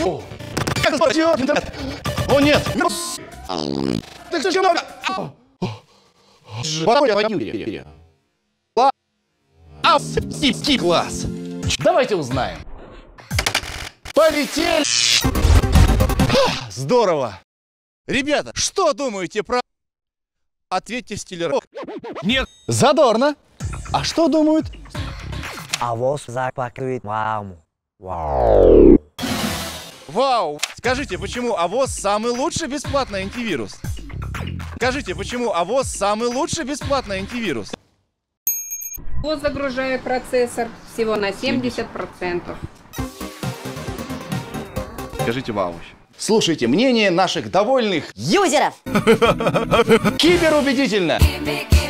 О, как спасет интернет? О, нет! Ты слишком много! Потом я пойду. А, класс! Давайте узнаем. Полетели! Здорово! Ребята, что думаете про... Ответьте в стиле рок. Нет! Задорно! А что думают? А воз запакует маму. Вау! Скажите, почему АВОЗ самый лучший бесплатный антивирус? Скажите, почему АВОЗ самый лучший бесплатный антивирус? Вот загружаю процессор всего на 70%. Скажите вау. Слушайте мнение наших довольных Юзеров! киберубедительно. Give